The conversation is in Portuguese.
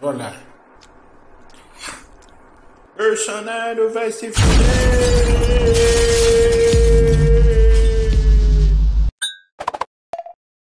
Olá. Bolsonaro vai se fuder!